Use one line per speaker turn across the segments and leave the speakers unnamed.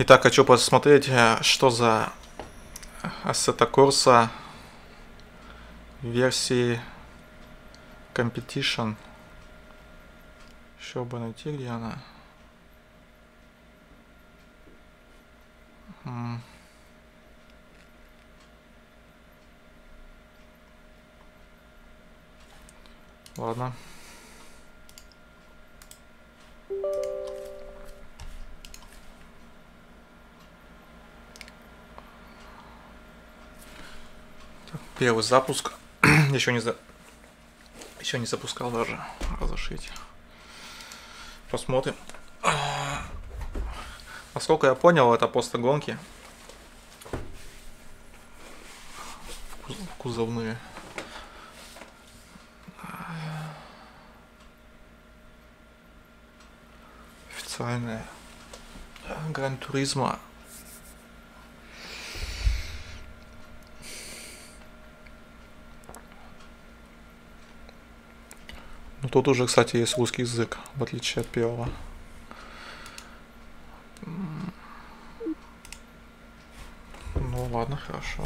Итак, хочу посмотреть, э, что за Assetto Corsa версии Competition. Еще бы найти, где она. Ладно. Первый запуск. еще не за... Еще не запускал даже. Разошлите. Посмотрим. Насколько я понял, это после гонки. Кузовные. Официальная. Гран Туризма тут уже, кстати, есть русский язык, в отличие от первого. Ну ладно, хорошо.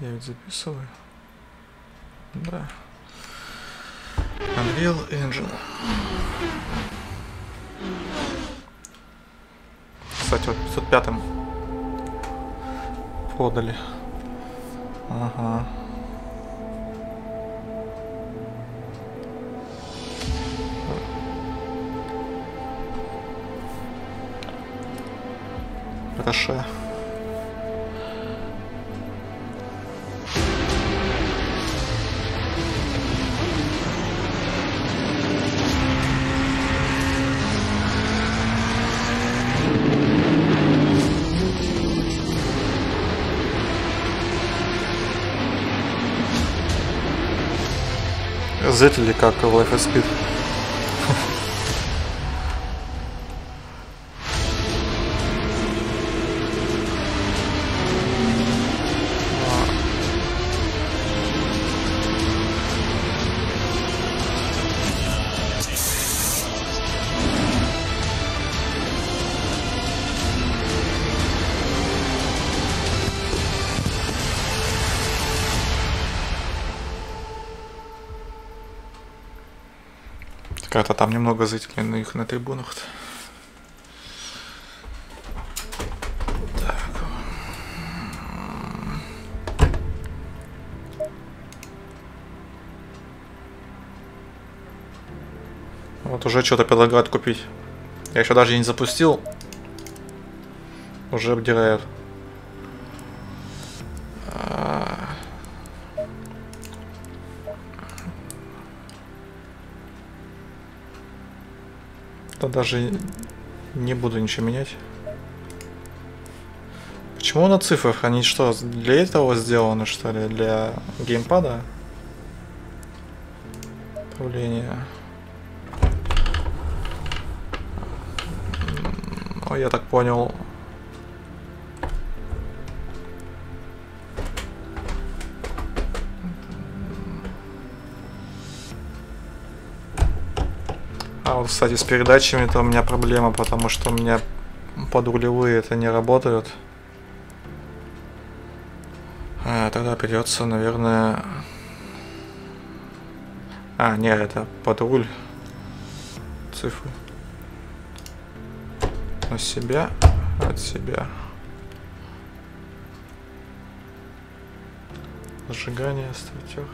Я ведь записываю. Да. Unreal Engine. Кстати, вот 505 подали. Ага. Хорошо. Зрители как в Life is Speed. Как-то там немного зрителей на их на трибунах. Так. Вот уже что-то предлагают купить. Я еще даже не запустил. Уже обдирают. То даже не буду ничего менять. Почему на цифрах? Они что, для этого сделаны, что ли? Для геймпада? Управление. Ну, я так понял, А вот, кстати, с передачами то у меня проблема, потому что у меня подрулевые это не работают. А, тогда придется, наверное... А, нет, это подруль. Цифры. На себя, от себя. Сжигание, статер.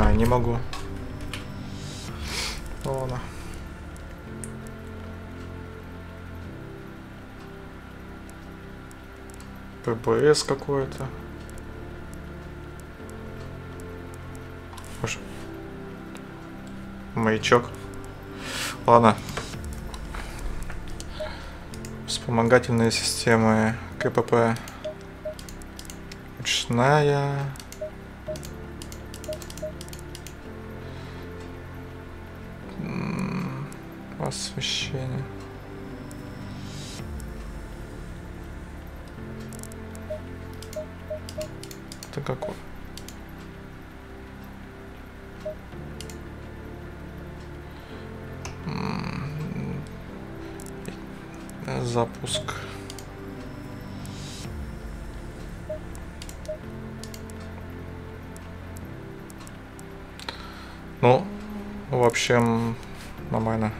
А, не могу. Ладно. ПБС какое-то. Маячок. Ладно. Вспомогательные системы КПП. Ручная. Освещение. Это какой? Запуск. Ну, в общем, нормально.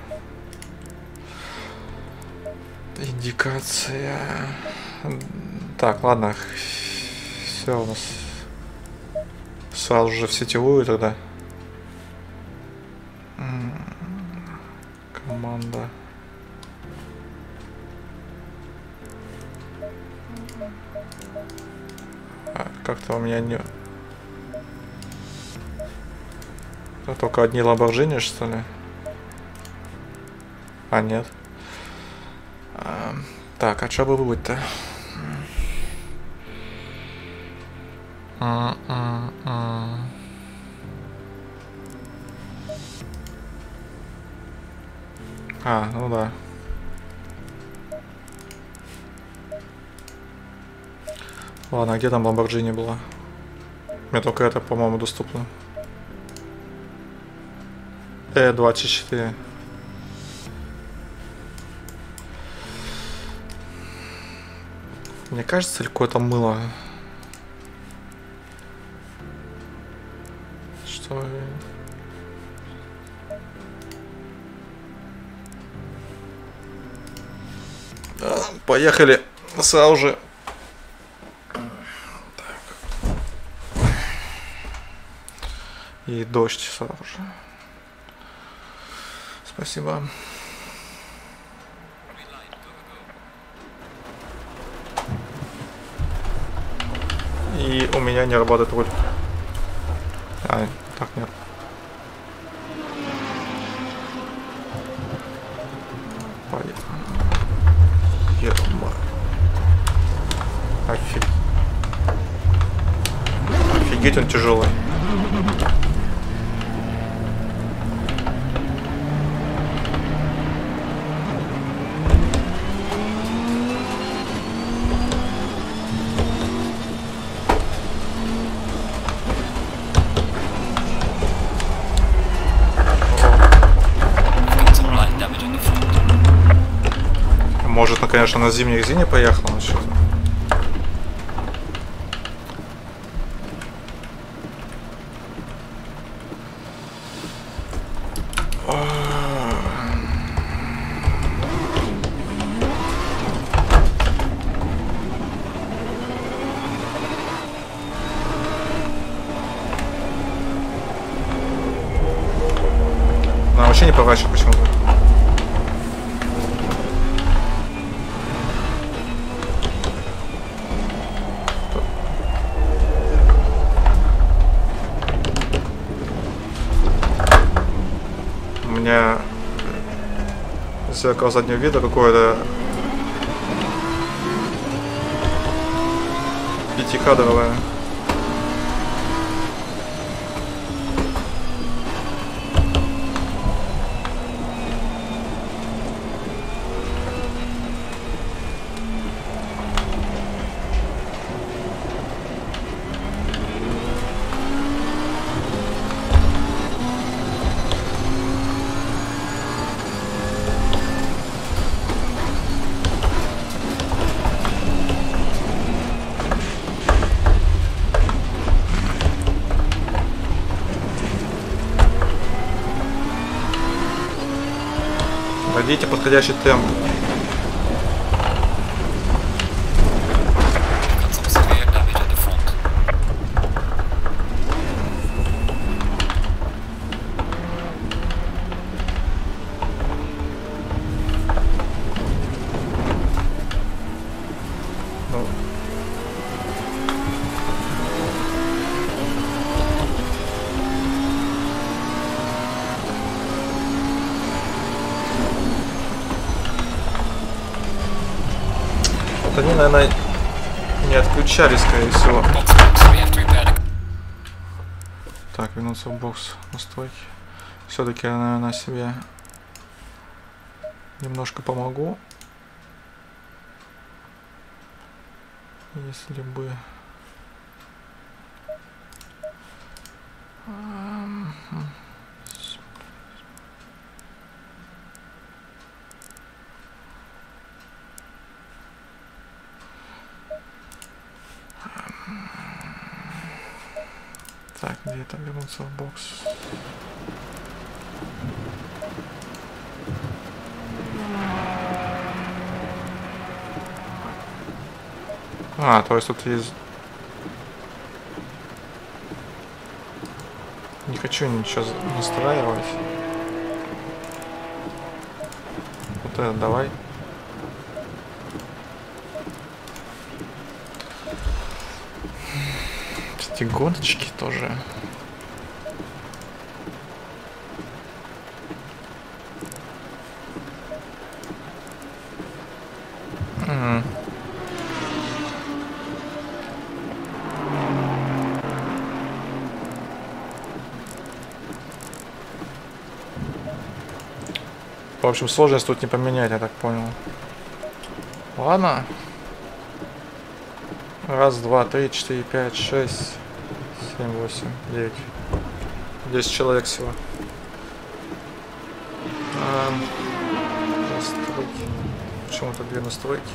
Индикация. Так, ладно. Все у нас сразу же в сетевую тогда. Команда. А, Как-то у меня не... А только одни ламборджини, что ли? А, нет. Так, а что бы выбрать-то? А, ну да. Ладно, а где там Ламборджини была? Мне только это, по-моему, доступно. Э24. Мне кажется, ли какое-то мыло? Что? А, Поехали. Сразу же. И дождь сразу же. Спасибо. И у меня не работает руль. А, так нет. Поехали. Ё-моё. Офиг... Офигеть, он тяжелый. Ну, конечно, на зимней резине поехал, но что Она вообще не поворачивает почему-то. Зеркало заднего вида какое-то пятикадровое. Найдите подходящий темп. Настройки. Все-таки, наверное, себе Немножко помогу. Если бы... Ам, хм. Так, где там вернуться в бокс? А, то есть тут есть... Не хочу ничего настраивать. Вот это давай. Эти гоночки тоже. М. В общем, сложность тут не поменять, я так понял. Ладно. Раз, два, три, четыре, пять, шесть, семь, восемь, девять. Десять человек всего. А, настройки. Почему-то две настройки.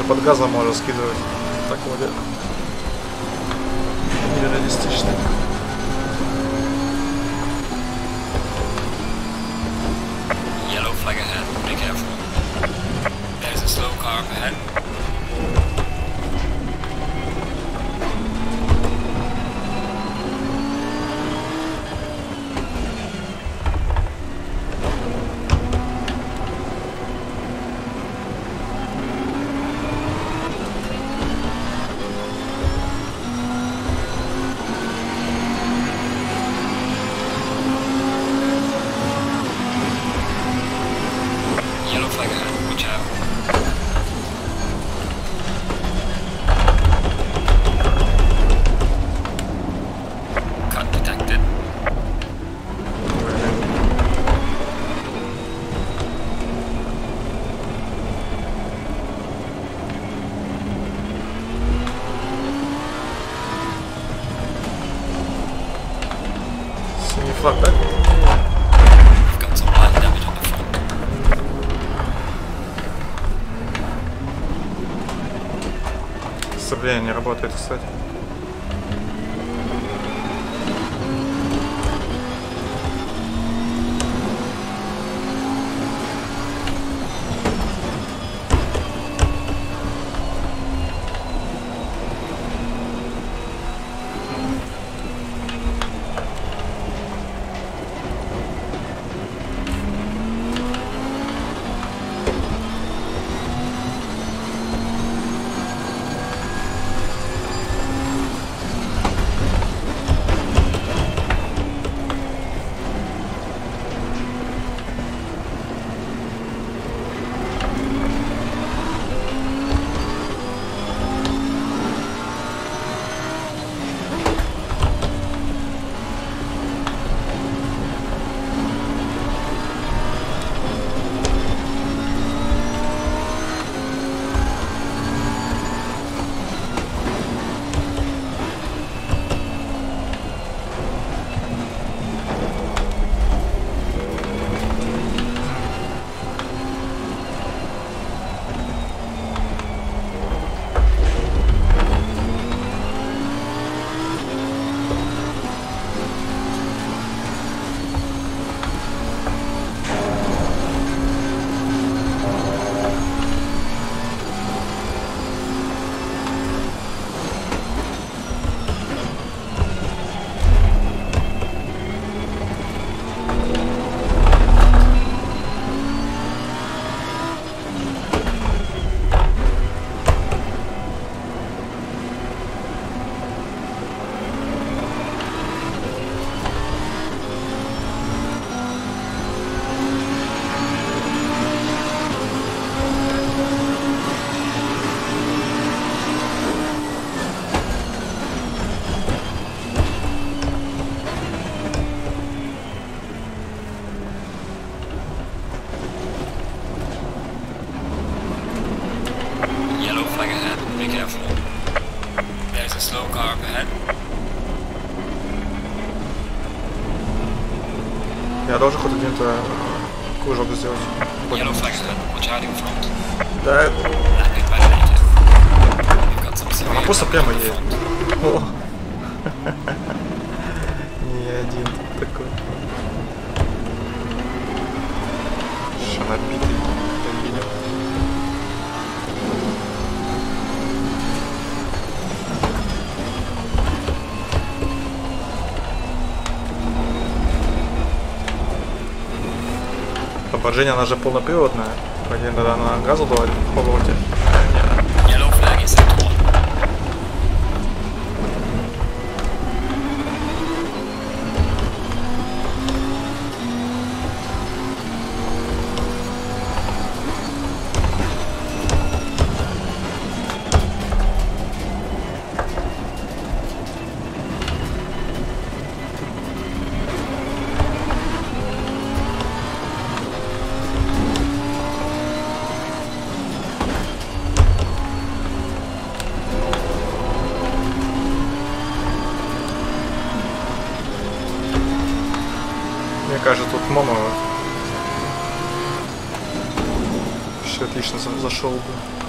Даже под газом можно скидывать. Так вот. Нереалистично.
Женя,
она же полноприводная. Блин, да, на газу давать в. Мама. Все отлично зашел бы.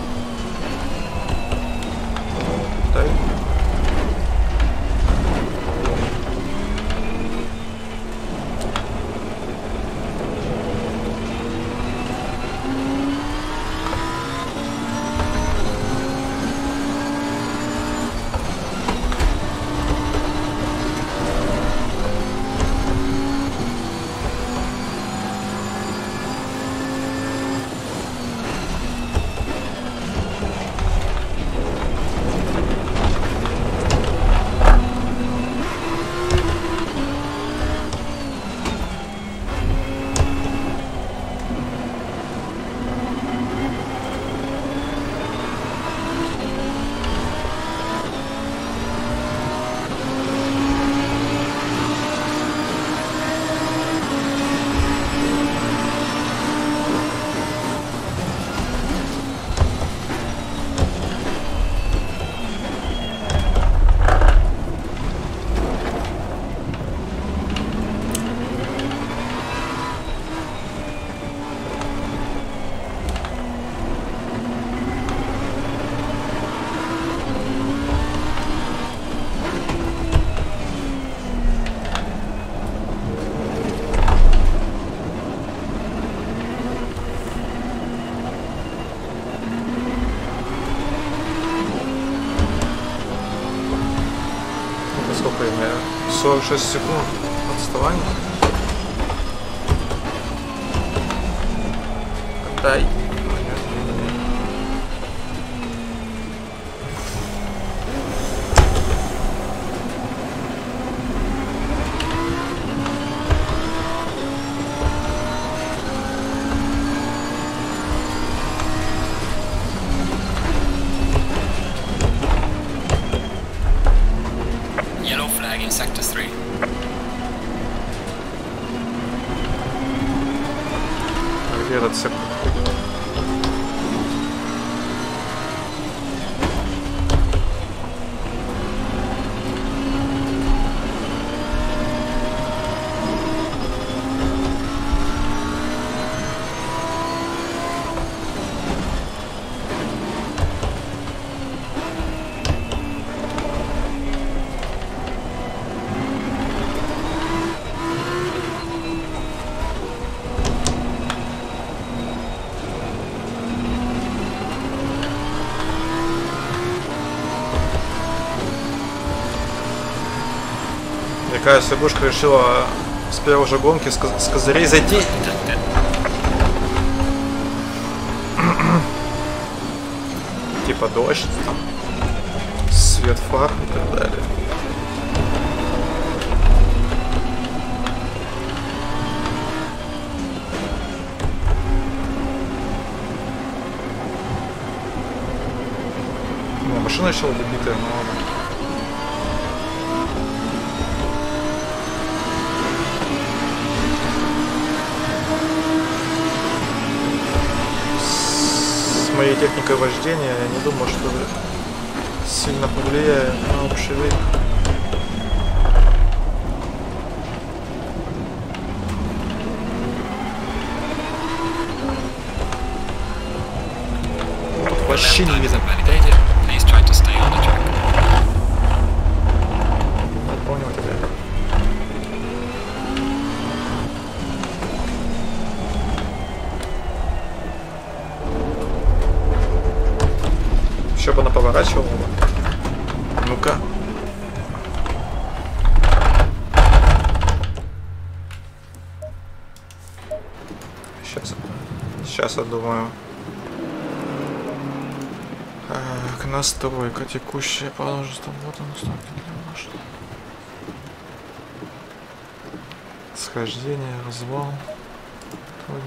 46 секунд отставания. Дай.
Yellow flag in sector 3.
А Где этот сектор? Кажется, игрушка решила с первой же гонки с, с козырей зайти. Типа дождь, там, свет фар и так далее. Не, машина решила добитая, но ладно. с моей техникой вождения я не думаю, что сильно повлияет на общий вид. Вообще не видно. Так, настройка текущая множество. Вот он настройки для машины. Схождение, развал. Тоник.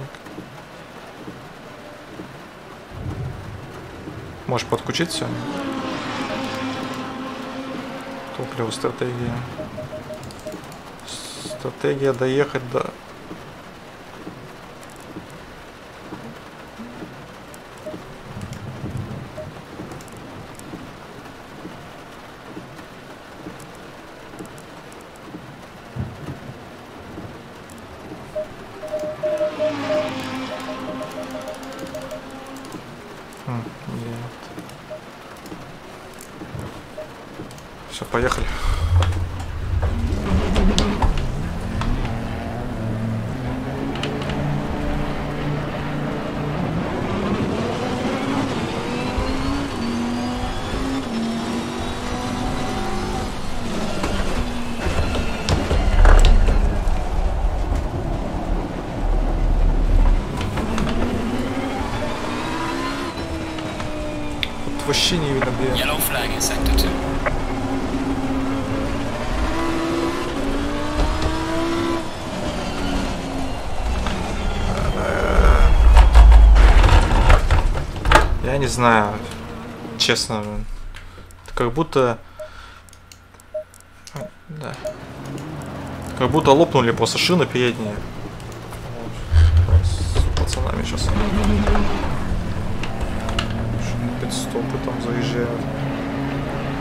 Можешь подключить все? Топливо, стратегия. Стратегия доехать до... вообще не видно, где я.
Yellow flag in sector 2.
Я не знаю, честно. Это как будто... Да. Как будто лопнули просто шины передние.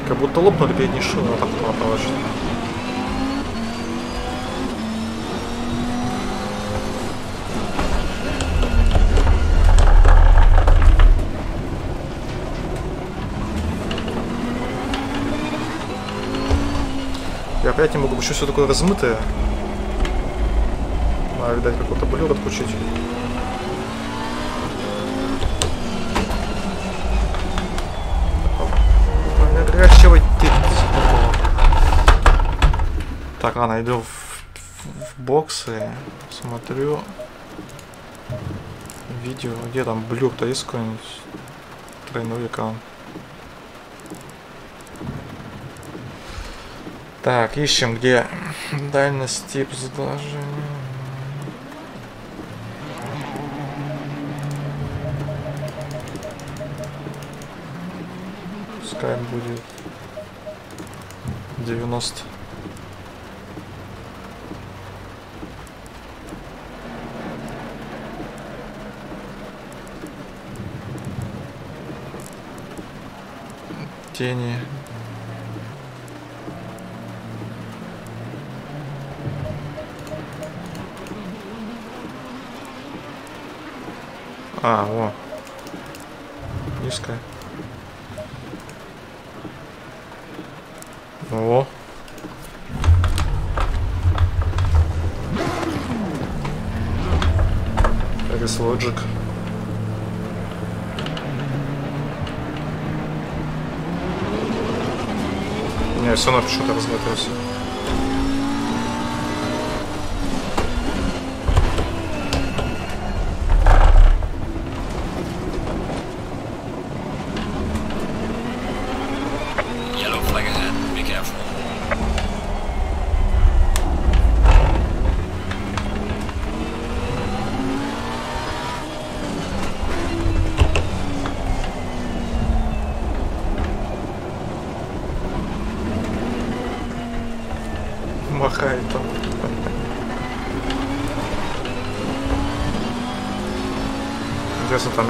Как будто лопнули передние шины, а так потом поворачивают. Я опять не могу, почему все такое размытое? Надо, видать, какой-то блюр отключить. Навязчивый ты. Ладно, иду в, в- в боксы, смотрю видео, где там блюр-то есть какой-нибудь тройной экран. Так, ищем, где дальность тип задолжения. Пускай будет 90. Тени. А, о.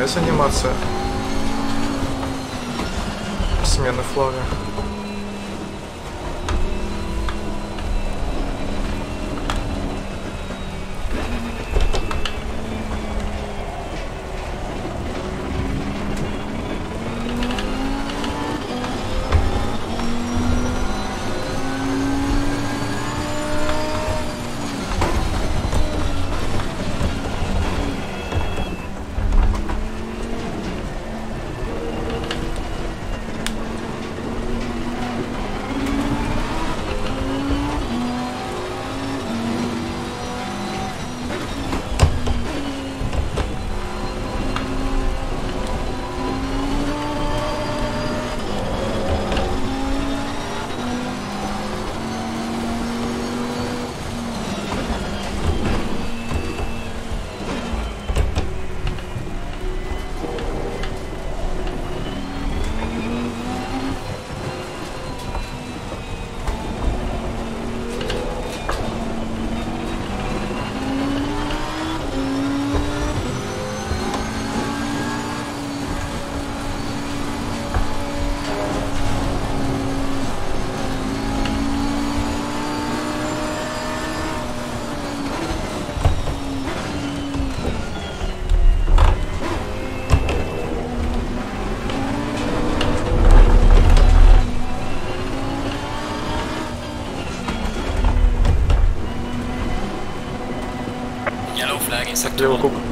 Есть анимация? Смены флага.
Yellow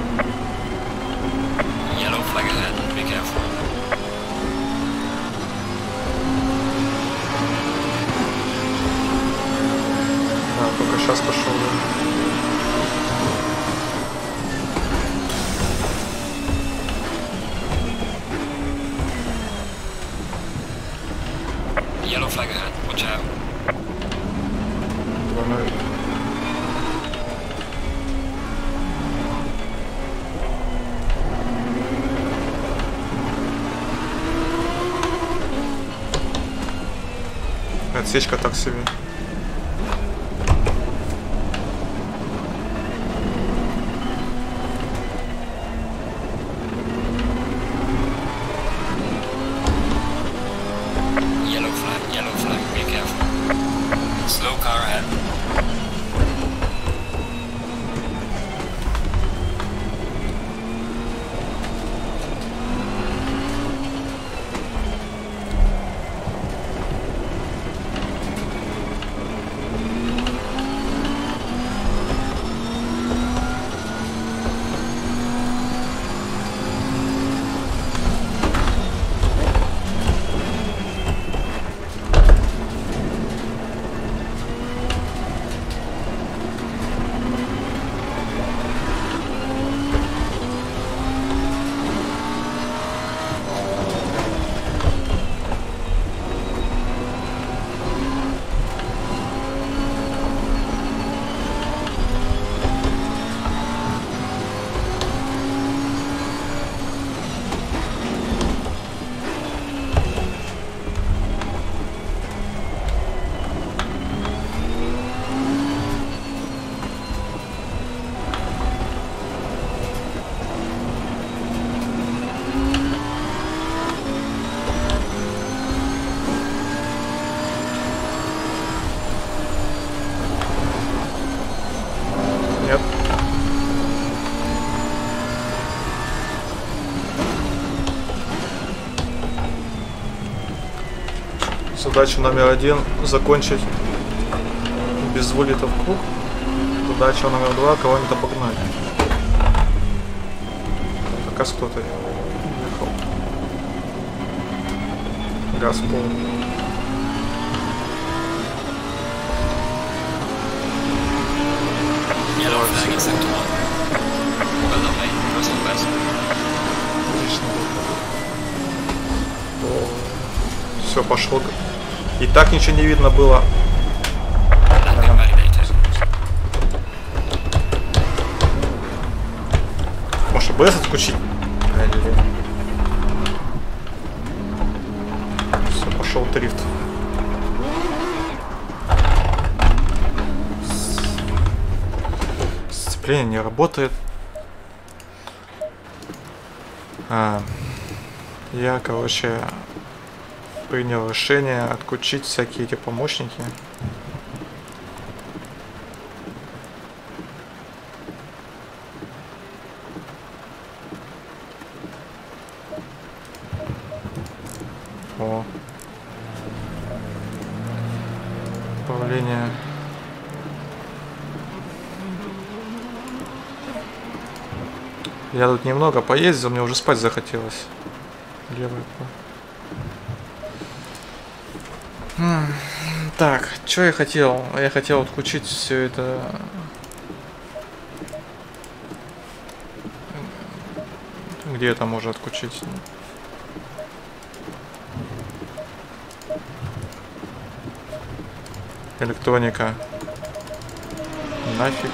Отсечка так себе. Задача номер один закончить без вылета в круг. Задача номер два кого-нибудь обогнать. Как раз кто-то ехал. Газ полный.
Yellow flag in sector 1. Well done, mate. First and best.
Отлично. Все, пошел. И так ничего не видно было. Может, БС отключить? Все, пошел дрифт. Сцепление не работает. А, я, короче, принял решение отключить всякие эти помощники. О. Управление. Я тут немного поездил, мне уже спать захотелось. Левый Так, что я хотел? Я хотел отключить все это. Где это можно отключить? Электроника. Нафиг.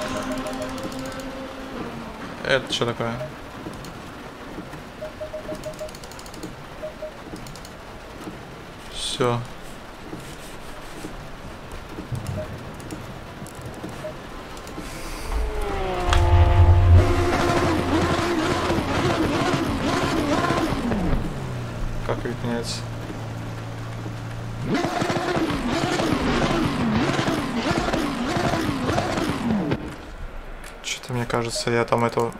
Это что такое? Все. Кажется, я там эту...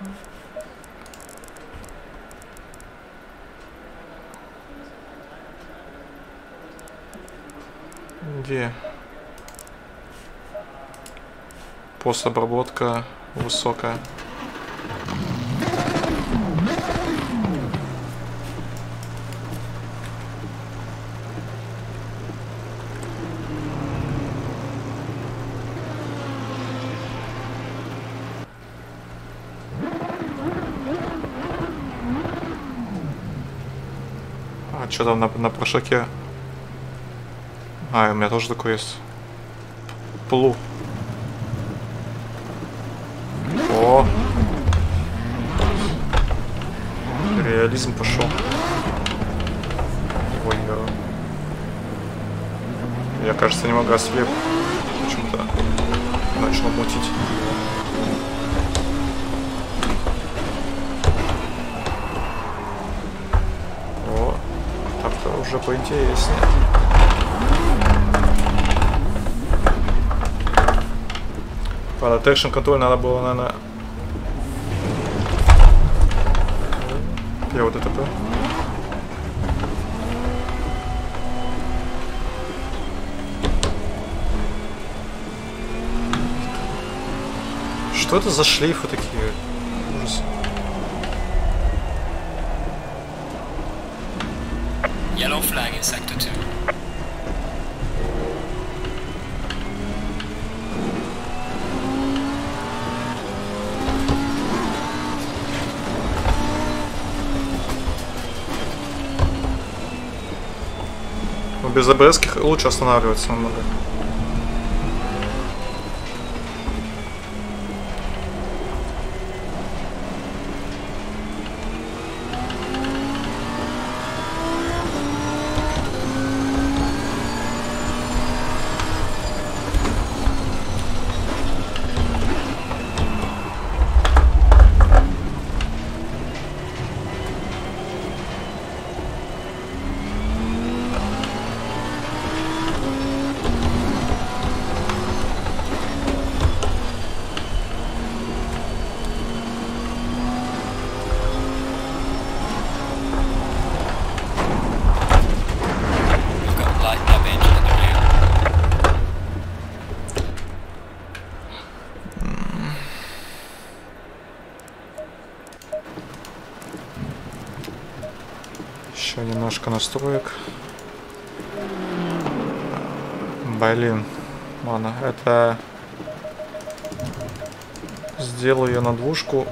Где? Постобработка высокая. А что там на, на прошаке? А, у меня тоже такой есть. Плу. О! Реализм пошел. Ой, я... Я, кажется, немного ослеп. Почему-то начал мутить. О, так-то уже поинтереснее. Правда, traction control надо было, наверное... Я вот это был. Что это за шлейфы такие? Ужас.
Yellow flag in sector 2.
Ну, без абс лучше останавливаться намного. Настроек. Блин. Ладно, это... Сделаю я на двушку.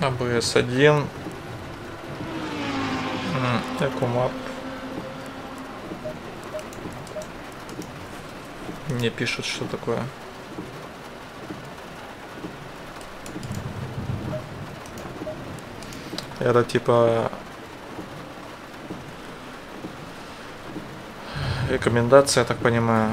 ABS1. Экумап. Мне пишут, что такое. Это типа рекомендация, я так понимаю.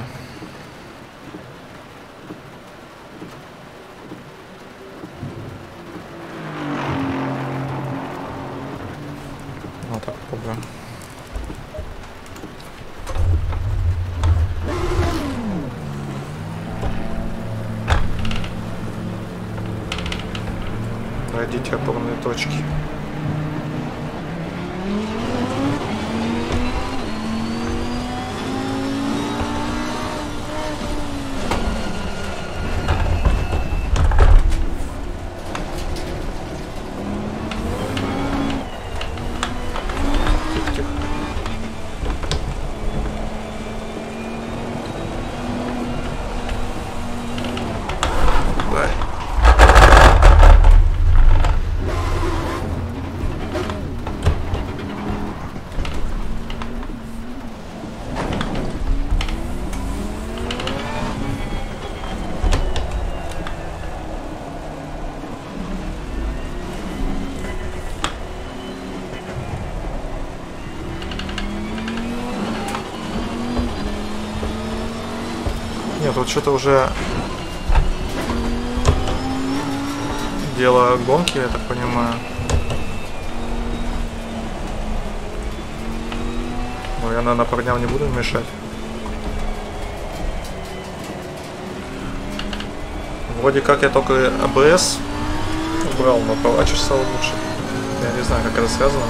Вот что-то уже дело гонки, я так понимаю. Ну, я, наверное, парням не буду мешать. Вроде как я только АБС убрал, но поворачиваешь стало лучше. Я не знаю, как это связано.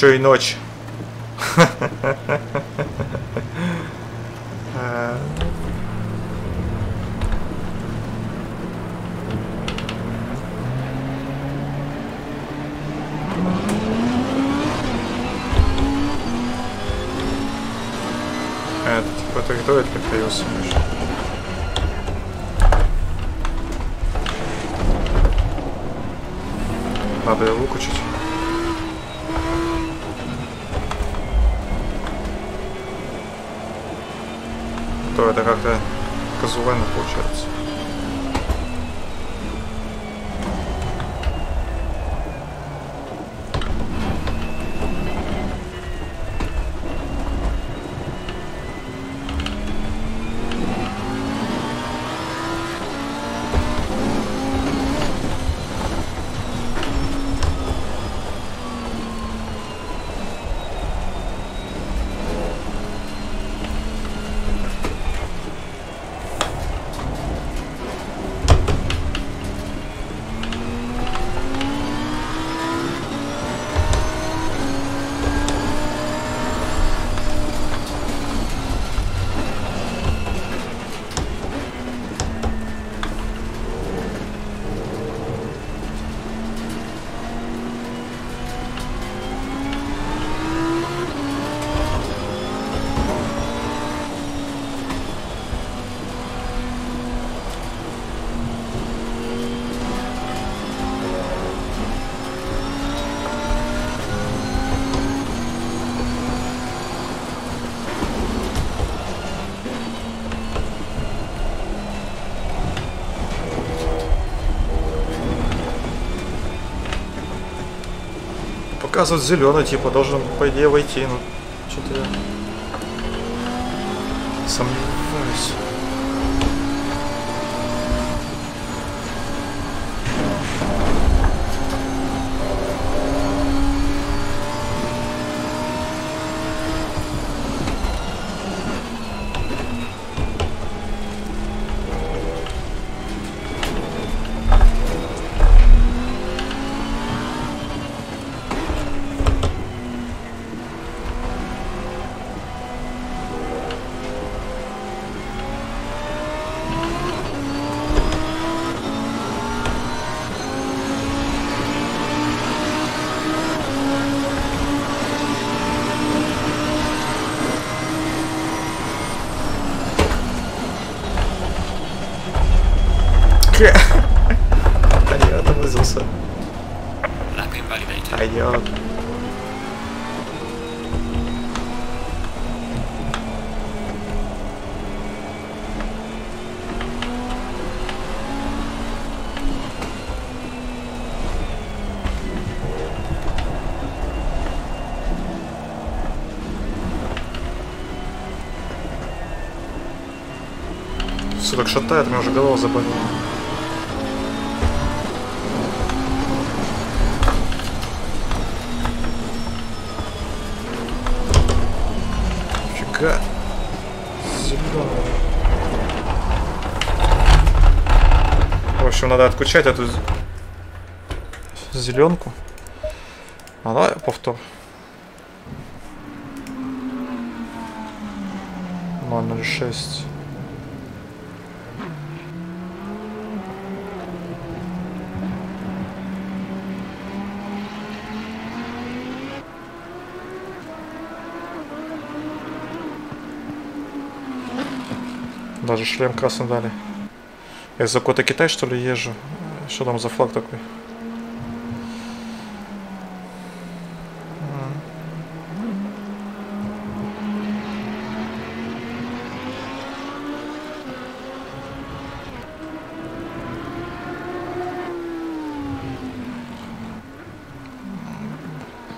Еще и ночь. Показывает зеленый, типа должен по идее войти, ну Все так шатает, у меня уже голова заболела. Фига. Зелёный. В общем, надо отключать эту зеленку. А давай повтор. 006. Даже шлем красный дали. Я за какой-то Китай, что ли, езжу? Что там за флаг такой?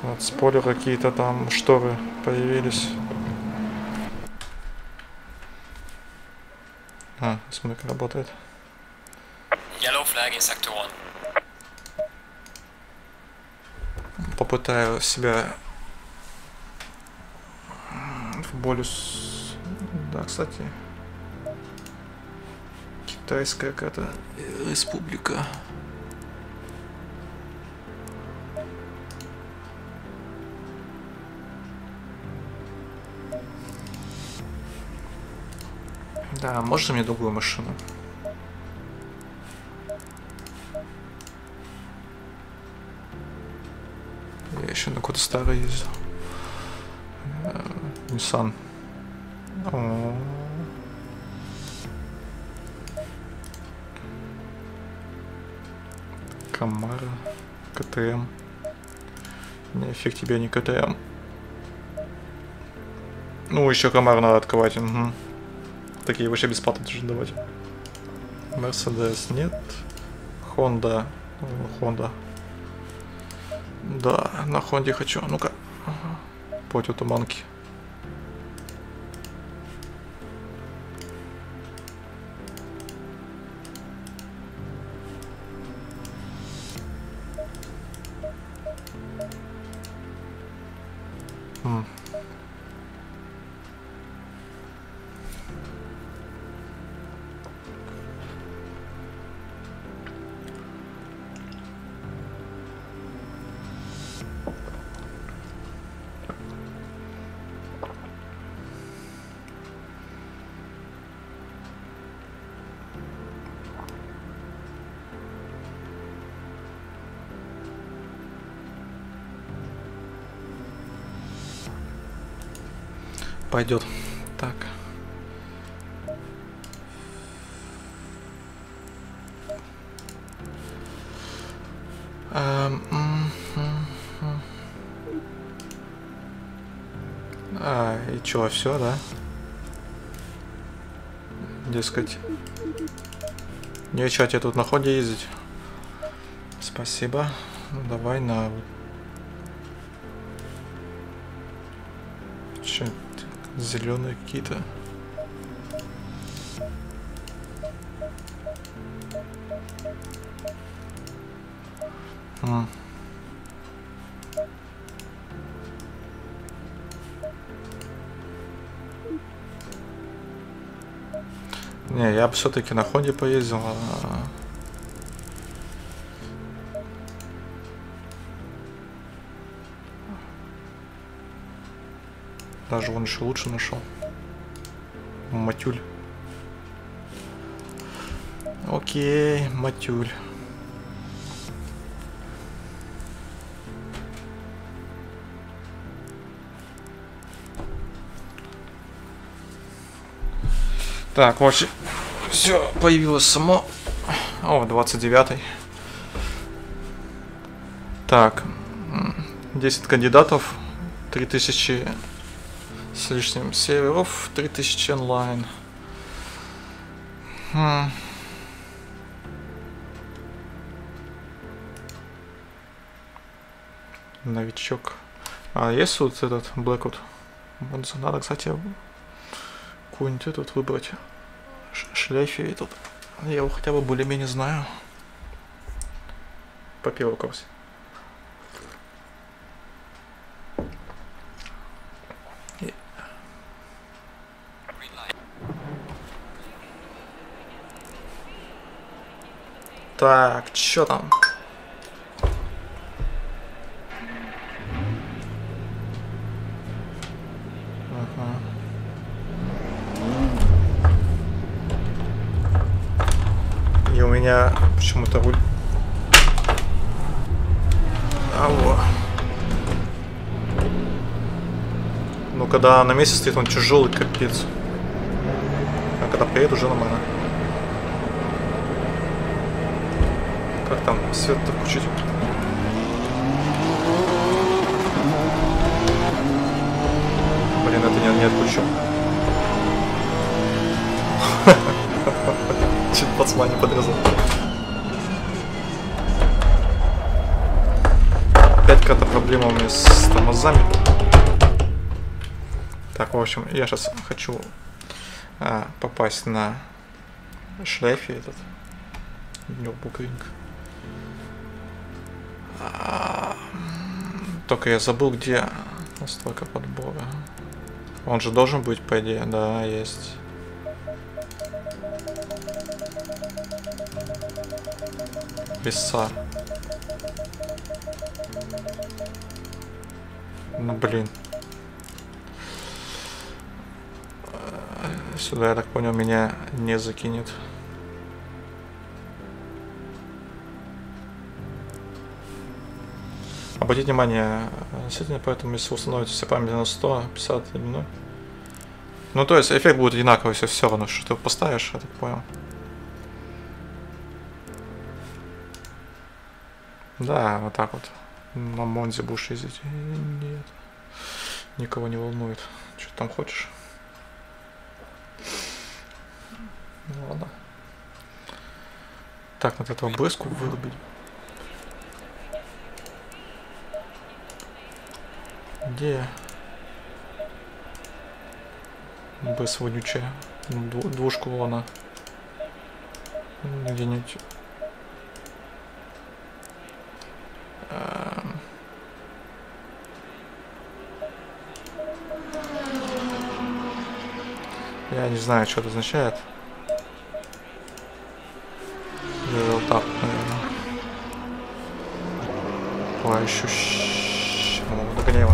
Вот спойлер какие-то там шторы появились. А, смотри, работает.
Yellow flag in sector 1.
попытаю себя в болюс. Да, кстати. Китайская какая-то республика. Да, можно мне другую машину? Я еще на какой-то старый ездил. Э, Nissan. Камара. КТМ. Нефиг тебе не КТМ. Ну, еще Камар надо открывать. Угу. Такие вообще бесплатно должны давать. Мерседес нет. Хонда. Хонда. Да, на Хонде хочу. Ну-ка. Ага. Противотуманки. Пойдет. Так. Эм. А, и чё, все, да? Дескать. Нечего тебе тут на ходе ездить. Спасибо. Ну, давай на зеленые какие-то? Не, я бы все-таки на Хонде поездил. а- Даже он еще лучше нашел. Матюль. Окей, матюль. Так, вообще, все появилось само. О, 29 Так, м, 10 кандидатов, 3000 с лишним серверов, 3000 онлайн. Хм. Новичок. А есть вот этот Blackwood? Вот Надо, кстати, какую-нибудь этот выбрать. Ш- Шляфи этот. Я его хотя бы более-менее знаю. По первому курсе. Так, чё там? Ага. И у меня почему-то руль... Алло. Ну, когда на месте стоит, он тяжелый, капец. А когда приеду, уже нормально. Как там свет-то включить? Блин, это не, не отключу. Чуть пацана не подрезал. Опять какая-то проблема у меня с тормозами. Так, в общем, я сейчас хочу а, попасть на шлейфе этот. Нюрбургринг. А, Только я забыл, где настройка подбора. Он же должен быть, по идее, да, есть. Веса. Ну блин. Сюда, я так понял, меня не закинет. Обратите внимание, э, действительно, поэтому если установите все память на 100, 50 или 0. Ну, то есть эффект будет одинаковый, все, все равно, что ты поставишь, я так понял. Да, вот так вот. На Монзе будешь ездить? Э, Нет. Никого не волнует. Что ты там хочешь? Ну ладно. Так, надо этого брызку вырубить. Где? Без вонючая. Дву- Двушку вон Где-нибудь. Эм. Я не знаю, что это означает. Level up, наверное. По ощущениям. Догоняй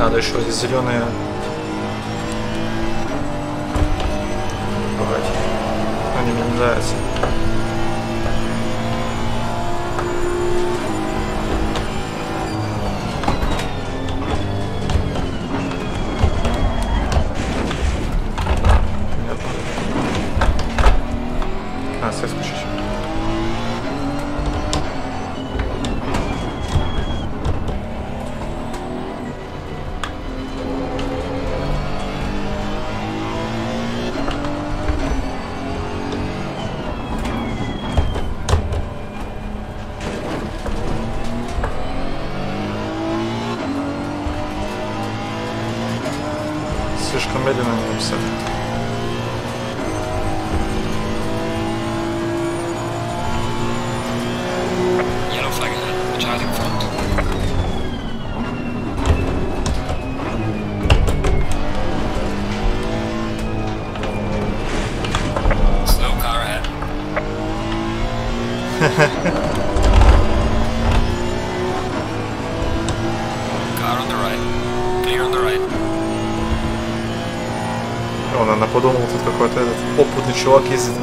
Надо еще эти зеленые брать. Они мне не нравятся. talk is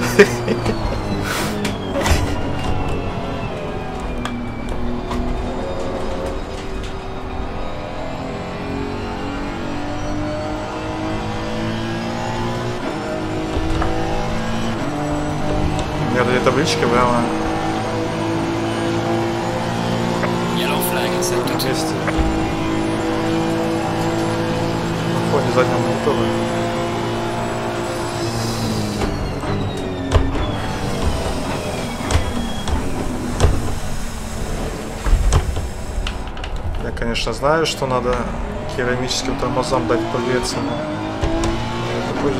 знаю, что надо керамическим тормозам дать погреться, но не такой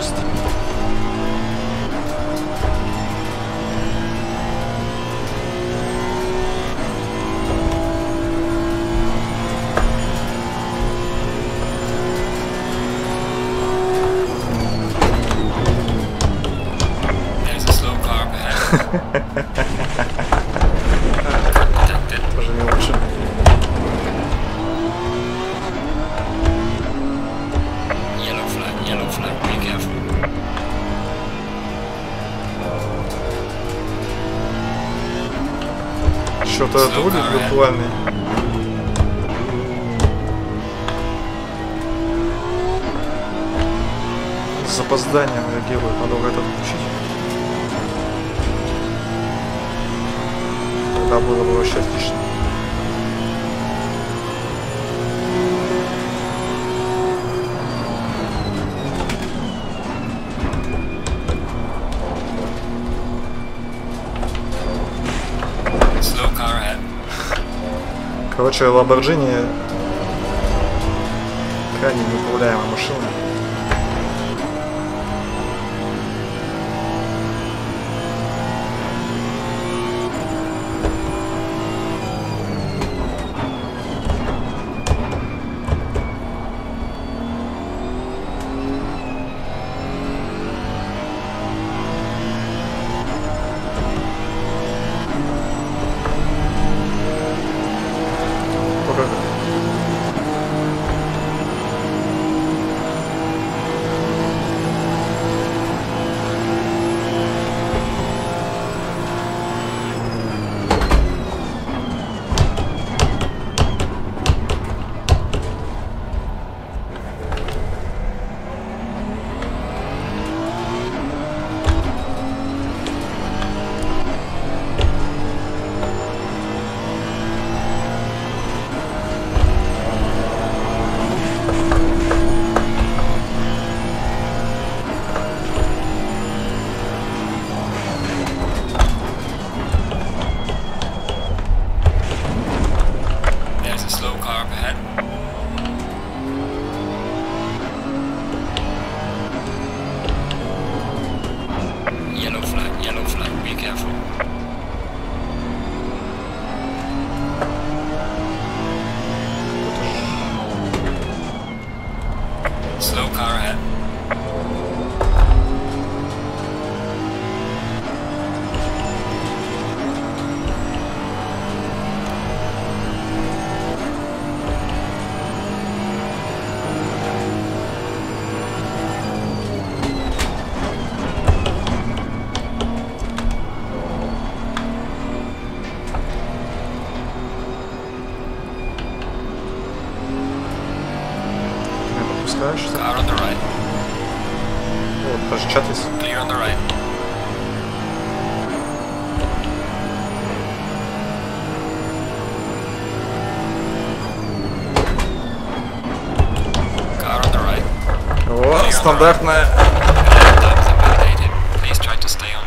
Что-то рулит виртуальный. С запозданием реагирует. Надо вот это отключить. Тогда было бы вообще отлично. Короче, Lamborghini крайне неуправляемая машина.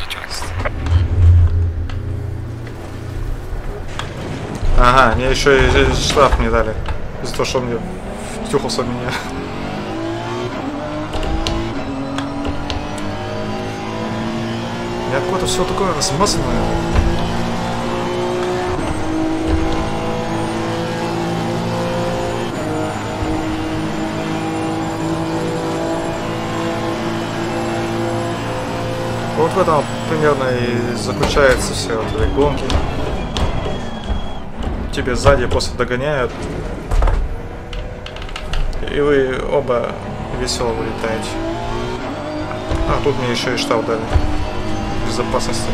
Tracks.
Ага, мне еще и штраф не дали. За то, что мне втюхался меня. Меня какое-то все такое размазанное. Вот в этом примерно и заключается все вот этой гонки. Тебе сзади просто догоняют. И вы оба весело вылетаете. А, тут мне еще и штраф дали. Безопасности.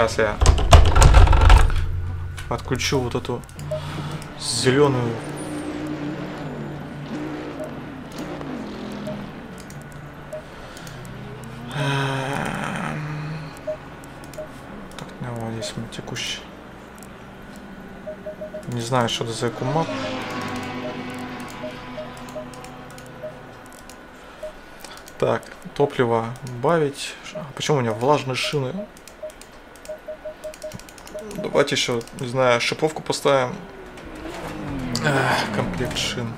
Сейчас я отключу вот эту зеленую Так, ну, здесь мы текущий. Не знаю, что это за экумак. Так, топливо бавить. А почему у меня влажные шины? Давайте еще, не знаю, шиповку поставим. Эх, комплект шин.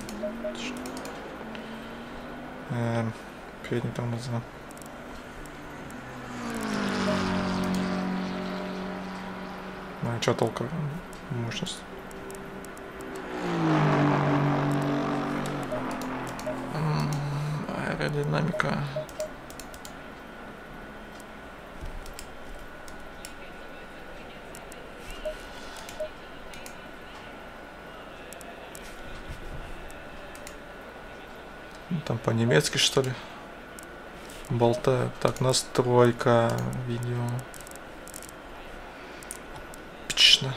Эм, передний тормоза. Ну, а что толка? Мощность. Аэродинамика. Там по-немецки что ли? Болтают. Так, настройка видео. Эпично.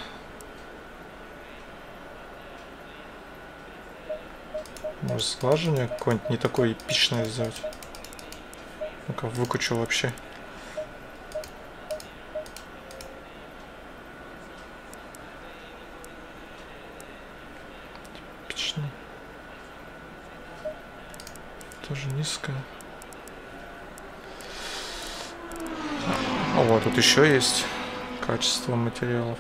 Может слаживание какое-нибудь не такое эпичное сделать? Ну-ка, выкучу вообще. Эпично. Тоже низкое. А вот тут еще есть качество материалов.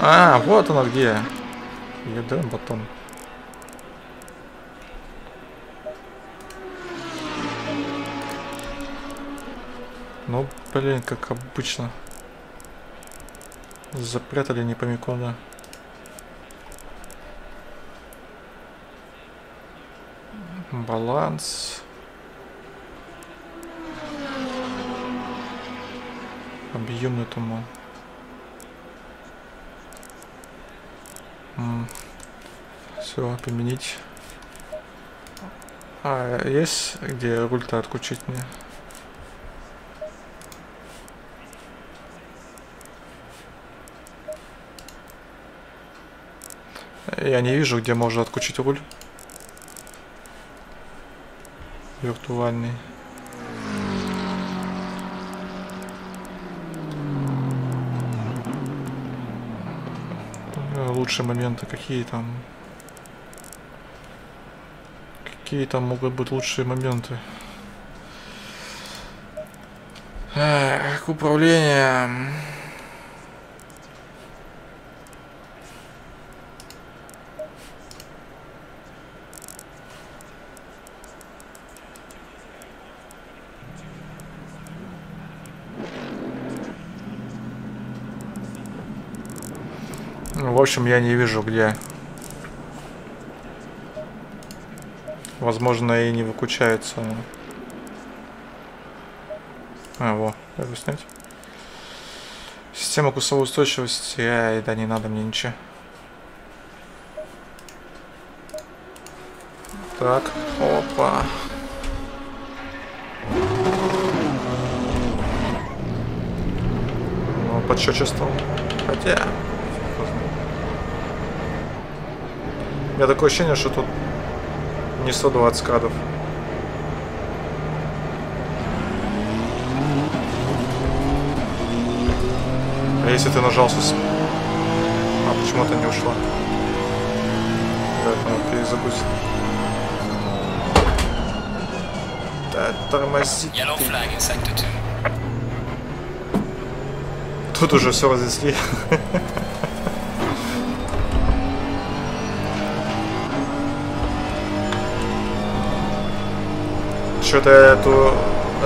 А, вот оно где. Едем батон. Ну, блин, как обычно. Запрятали не пойми куда. Баланс. Объемный туман. Все, применить. А, есть где руль-то отключить мне? Я не вижу, где можно отключить руль. Виртуальный. Лучшие моменты какие там? Какие там могут быть лучшие моменты? Эх, управление. Общем, я не вижу, где. Возможно, и не выключается. А, во, это снять. Система курсовой устойчивости. Ай, да не надо мне ничего. Так, опа. Ну, подсчетче стал. Хотя... У меня такое ощущение, что тут не 120 кадров. А если ты нажался с... А почему то не ушла? Поэтому перезагрузить. Да, тормози.
Yellow
ты.
flag in sector 2.
Тут уже все разнесли. Что-то я эту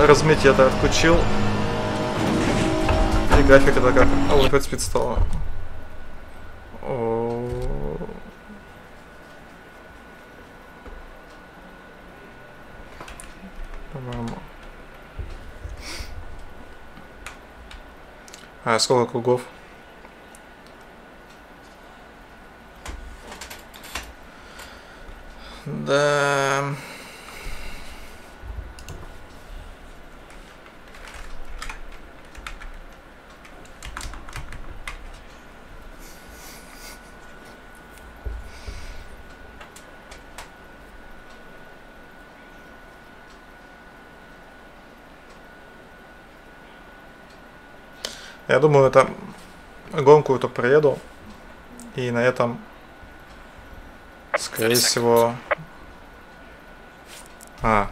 разметь это отключил. И график это как Alfred Speed стало. А сколько кругов? Да. Я думаю, это гонку эту проеду. И на этом, скорее всего... А.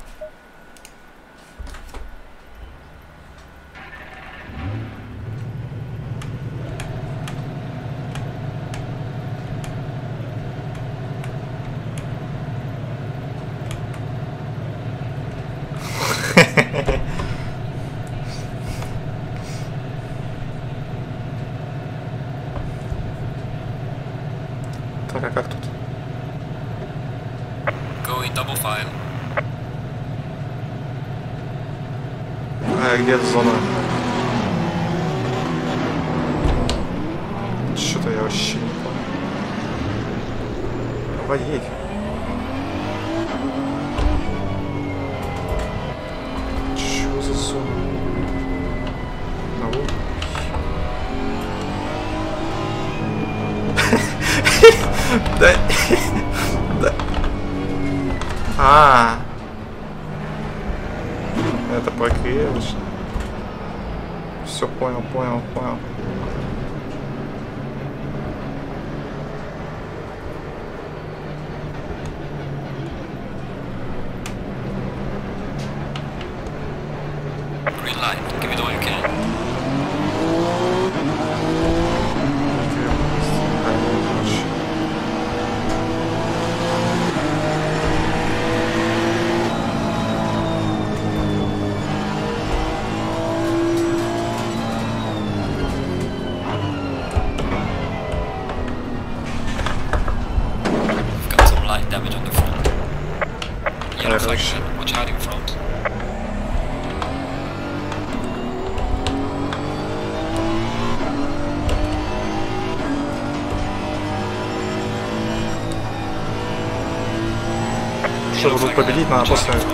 тут
flag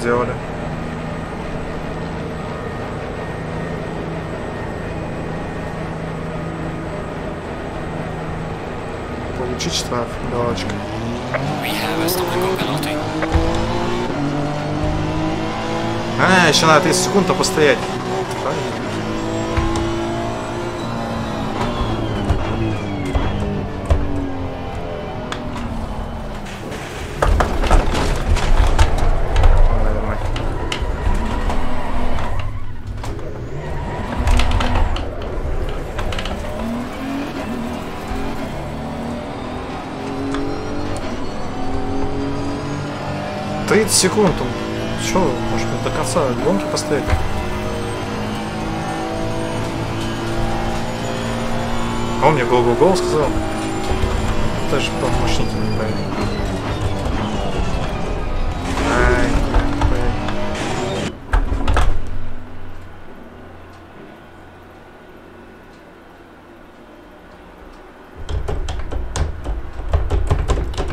сделали? Получить штраф, галочка.
We have a stopping penalty.
А, еще надо 30 секунд-то постоять. Правильно? 15 секунд. Что, может до конца гонки поставить? А он мне гол-гол-гол сказал. Даже помощники не поверили.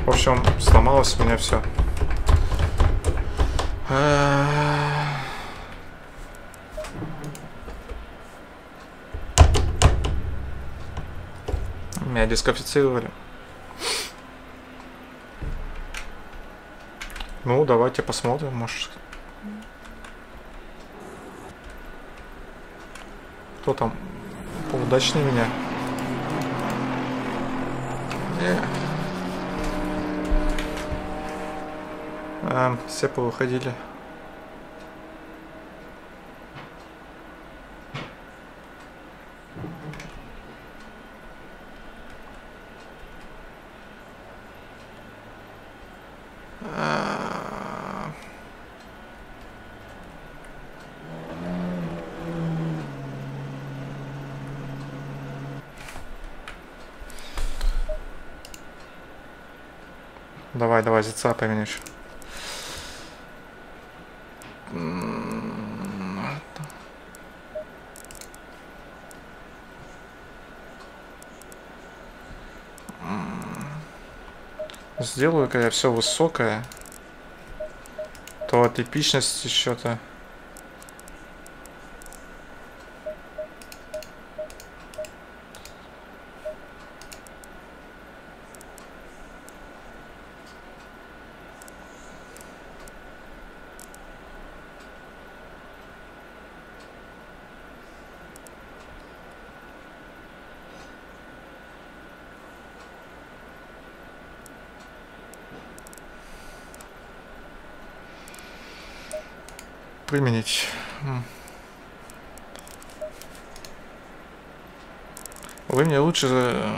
В общем, сломалось у меня все. Дисквалифицировали. Ну, давайте посмотрим, может. Кто там? Поудачнее меня. Не. А, все повыходили. А, Давай, давай, зацапай меня еще. Сделаю-ка я все высокое. То от эпичности что-то. Применить. Вы мне лучше... э,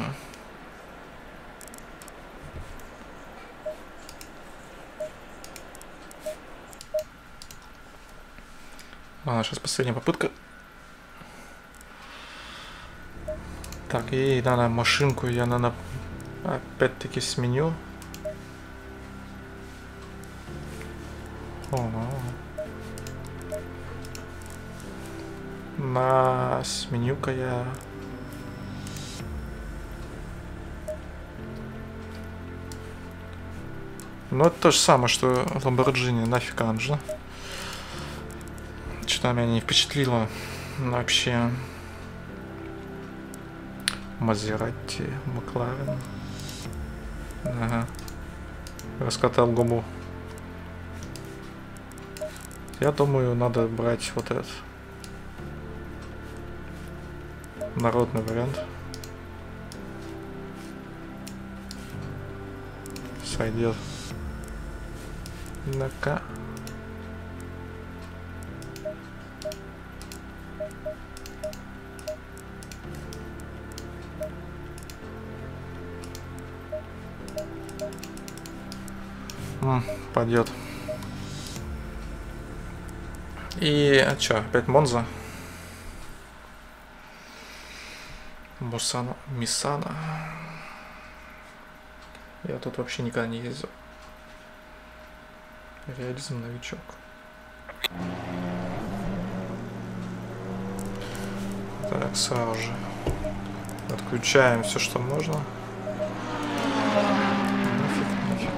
Ладно, сейчас последняя попытка. Так, и надо машинку я, наверное, опять-таки сменю. О, на сменю-ка я Ну, это то же самое, что Lamborghini, нафиг нужна. Что-то меня не впечатлило вообще. Мазератти, Макларен. Ага. Раскатал гуму. Я думаю, надо брать вот этот. Народный вариант. Сойдет. На-ка. Пойдет. И а чё, опять Монза? Мусана, Мисана. Я тут вообще никогда не ездил. Реализм новичок. Так, сразу же отключаем все, что можно. Нафиг, нафиг.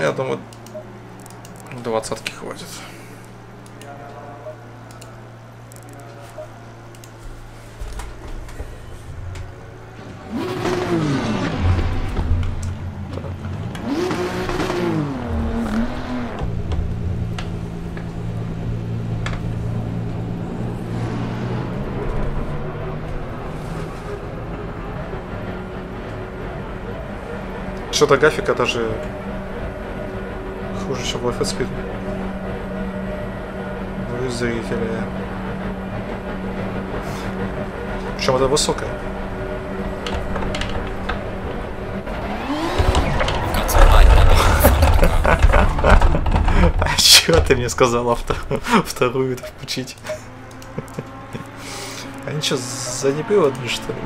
Я думаю, Что-то графика даже хуже, чем Life Speed. Вы зрители. Причем это высокая. А чего ты мне сказала вторую, вторую включить? Они что, заднеприводные, что ли?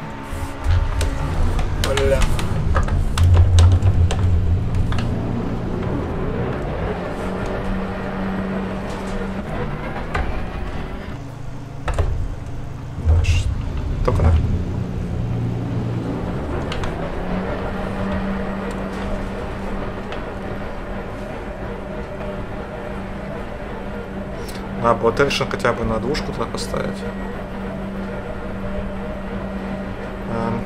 А, Blood хотя бы на двушку туда поставить. Эм.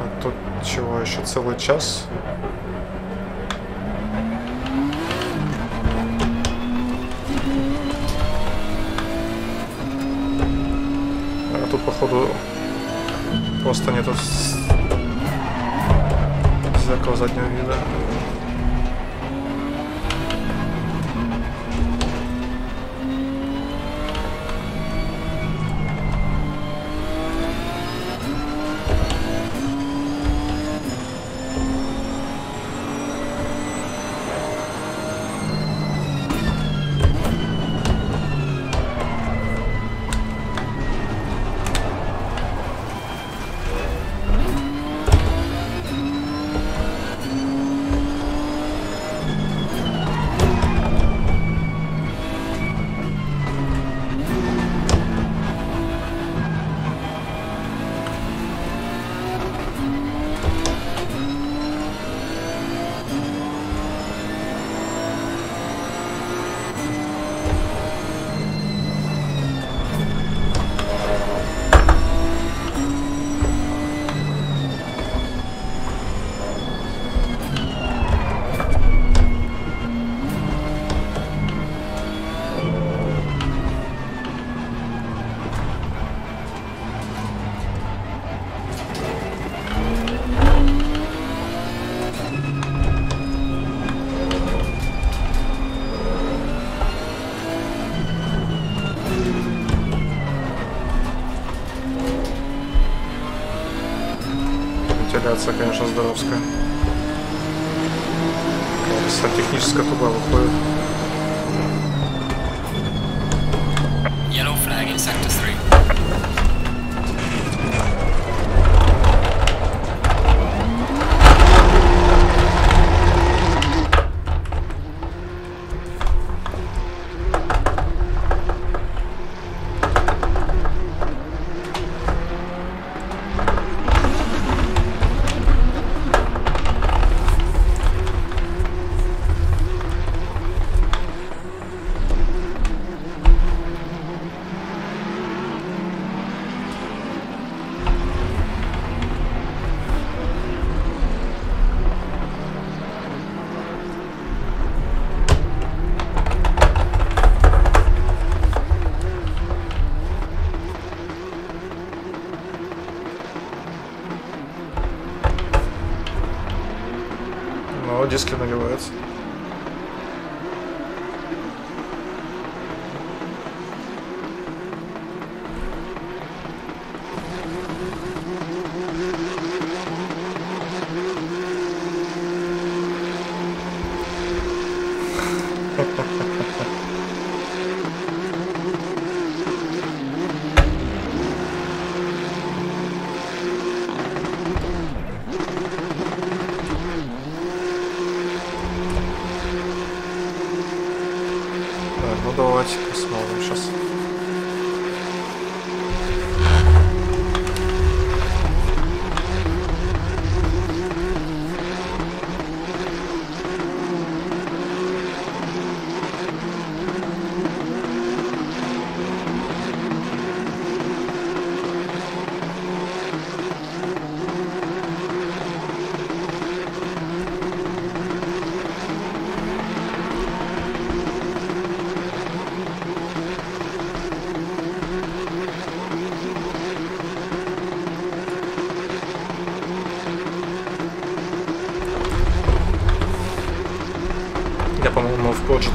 А тут чего, еще целый час? А тут, походу, просто нету зеркала заднего вида.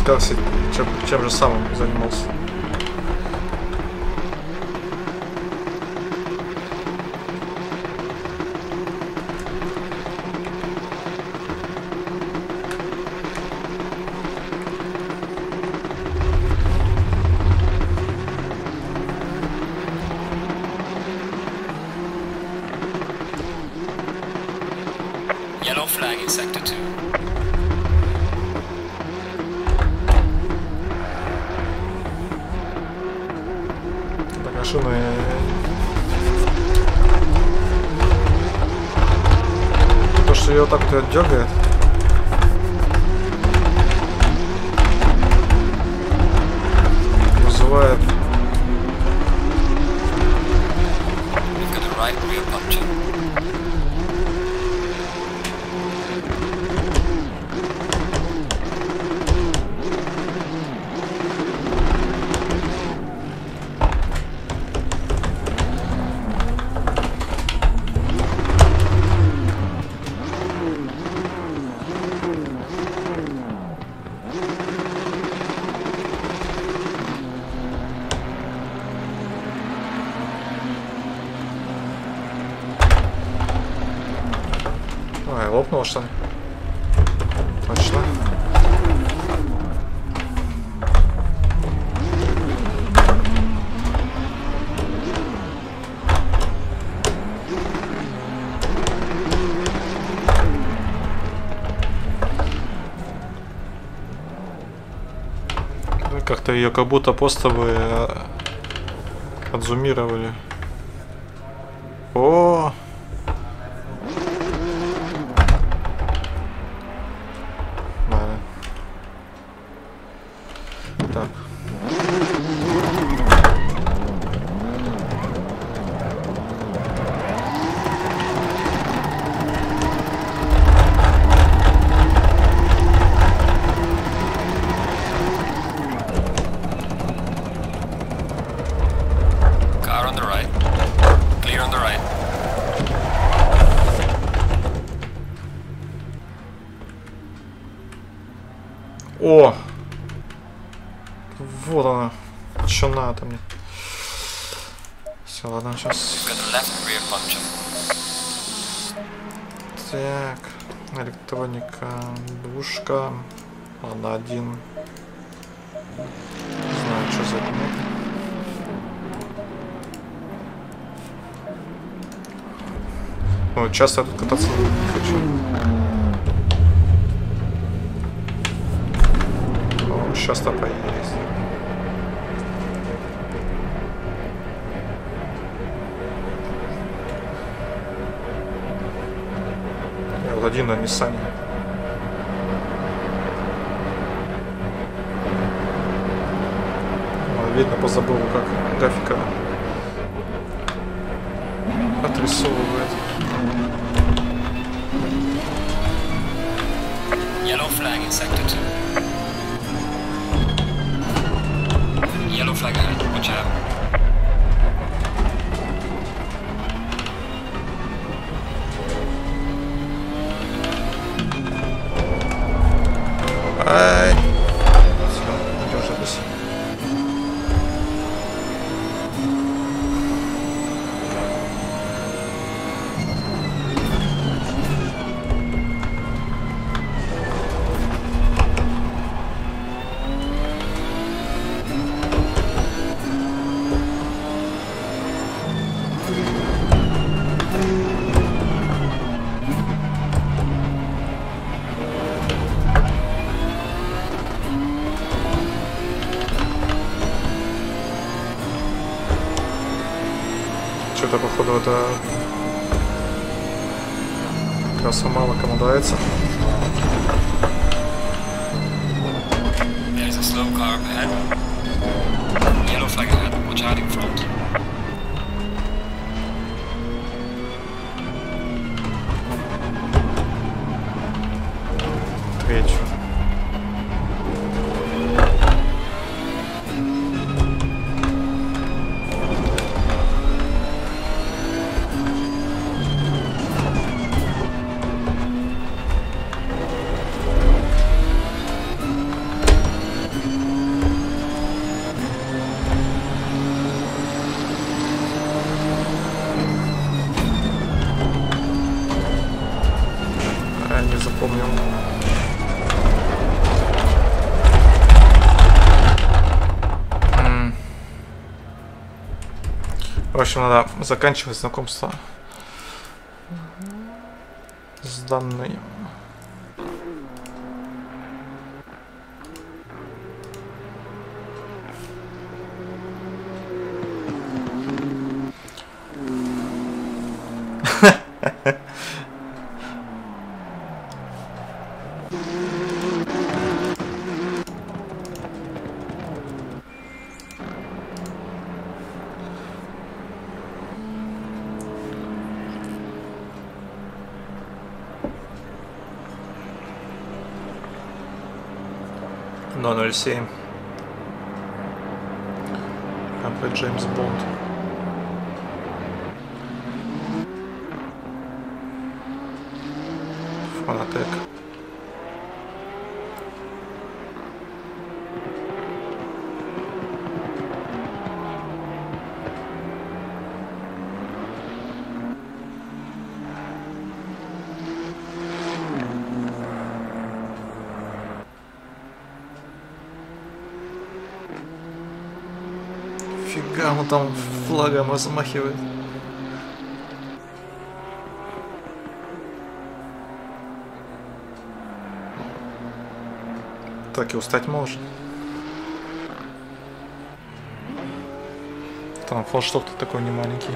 Cars чем, чем же самым занимался. Что ее вот так вот дергает. Вызывает... ее как будто просто бы э, отзумировали. Ладно, один. Не знаю, что за это. Ну, часто я тут кататься не хочу. О, сейчас-то поесть. Я вот один на Ниссане. Ну, Видно, позабыл, как графика отрисовывает.
Yellow flag in sector 2. Yellow flag ahead. Watch out.
Ай. Общем, надо заканчивать знакомство с данной. Но 07. Опять Джеймс Бонд. Фанатек. Фига, он там флагом размахивает. Так и устать можно. Там флагшток-то такой не маленький.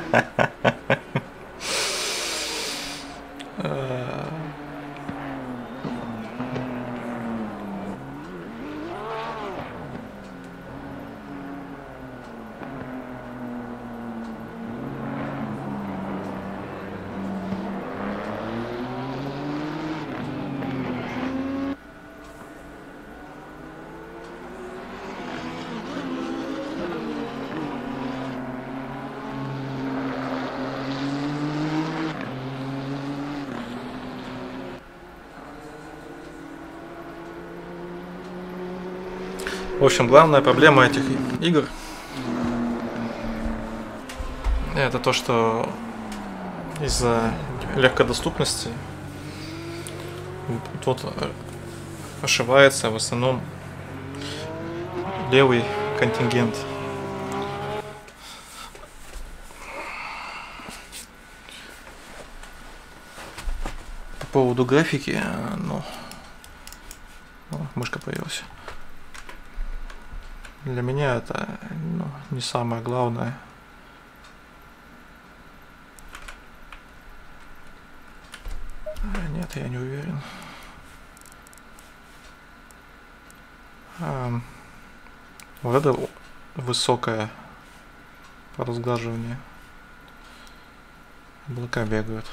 В общем, главная проблема этих игр это то, что из-за легкодоступности тут ошибается в основном левый контингент. По поводу графики, э, ну, о, мышка появилась. Для меня это ну, не самое главное. А, Нет, я не уверен. Ам, Вот это высокое разглаживание. Облака бегают.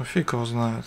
Ну фиг его знает.